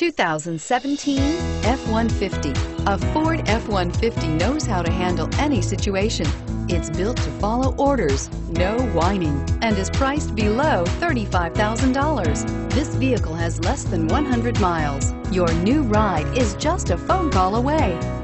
2017 F-150. A Ford F-150 knows how to handle any situation. It's built to follow orders, no whining, and is priced below $35,000. This vehicle has less than 100 miles. Your new ride is just a phone call away.